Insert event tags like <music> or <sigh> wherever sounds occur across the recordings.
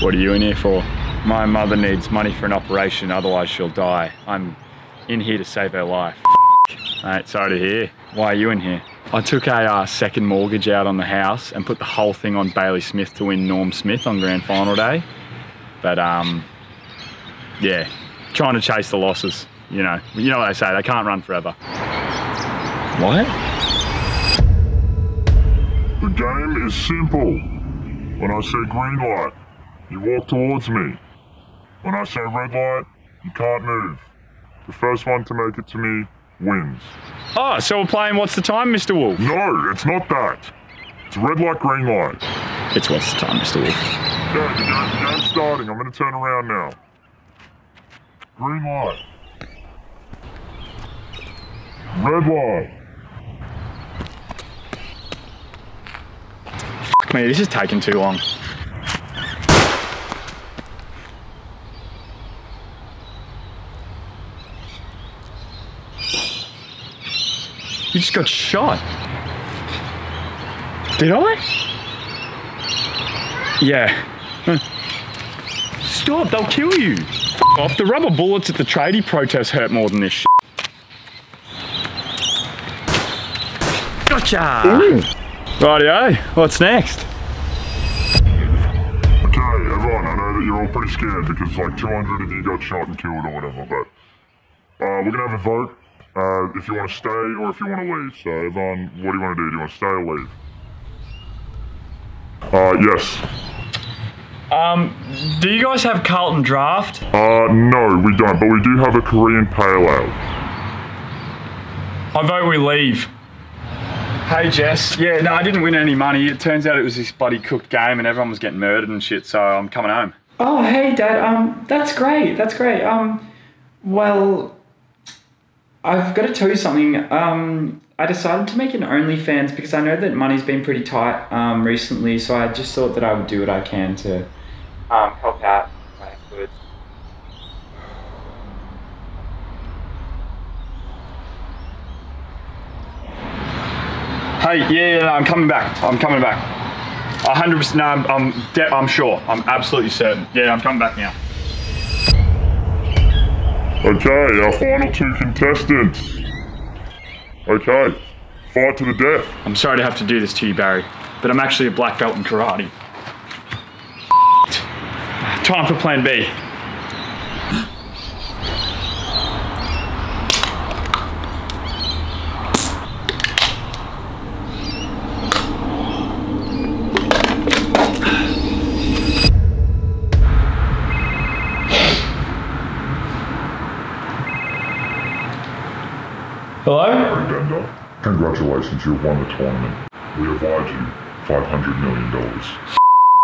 What are you in here for? My mother needs money for an operation, otherwise she'll die. I'm in here to save her life. <laughs> Mate, sorry to hear. Why are you in here? I took a uh, second mortgage out on the house and put the whole thing on Bailey Smith to win Norm Smith on grand final day. But um, yeah, trying to chase the losses. You know, you know what they say, they can't run forever. What? The game is simple. When I say green light, you walk towards me. When I say red light, you can't move. The first one to make it to me wins. Oh, so we're playing What's the Time, Mr. Wolf? No, it's not that. It's red light, green light. It's What's the Time, Mr. Wolf. Yeah, the, game, the game's starting. I'm going to turn around now. Green light. Red light. Fuck me, this is taking too long. You just got shot. Did I? Yeah. Stop, they'll kill you. F off, the rubber bullets at the tradie protest hurt more than this shit. Gotcha! Rightio, what's next? Okay, everyone, I know that you're all pretty scared because like 200 of you got shot and killed or whatever, but uh, we're gonna have a vote uh, if you want to stay or if you want to leave. So, everyone, what do you want to do? Do you want to stay or leave? Uh, yes. Um, do you guys have Carlton Draft? Uh, no, we don't, but we do have a Korean Pale Ale. I vote we leave. Hey Jess. Yeah, no, I didn't win any money. It turns out it was this bloody cooked game and everyone was getting murdered and shit, so I'm coming home. Oh, hey, Dad. Um, that's great. That's great. Um, well, I've got to tell you something. Um, I decided to make an OnlyFans because I know that money's been pretty tight um, recently, so I just thought that I would do what I can to um, help out. Hey, yeah, yeah, I'm coming back. I'm coming back. A hundred percent. No, I'm, I'm, I'm sure. I'm absolutely certain. Yeah, I'm coming back now. Okay, our final two contestants. Okay, fight to the death. I'm sorry to have to do this to you, Barry, but I'm actually a black belt in karate. Time for Plan B. Hello? Congratulations, you've won the tournament. We have award you $500 million.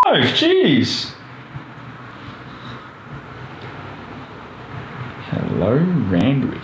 Oh, jeez. Hello, Randwick.